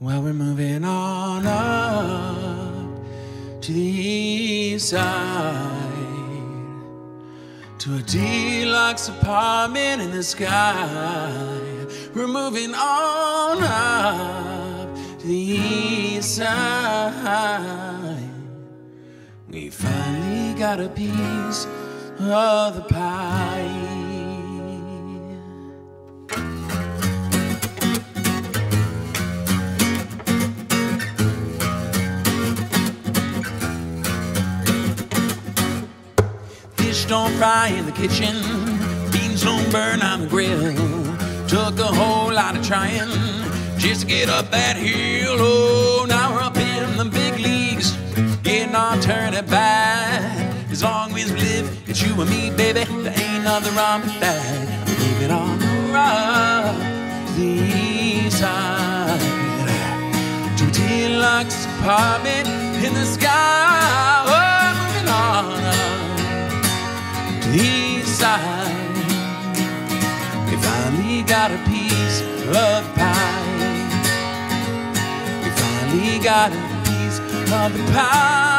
Well, we're moving on up to the east side to a deluxe apartment in the sky. We're moving on up to the east side. We finally got a piece of the pie. Fish don't fry in the kitchen, beans don't burn on the grill. Took a whole lot of trying just to get up that hill. Oh, now we're up in the big leagues, getting our turn at bat. As long as we live, it's you and me, baby. There ain't nothing wrong with that. We're moving on the east side to a deluxe apartment in the sky. East side. We finally got a piece of pie. We finally got a piece of the pie.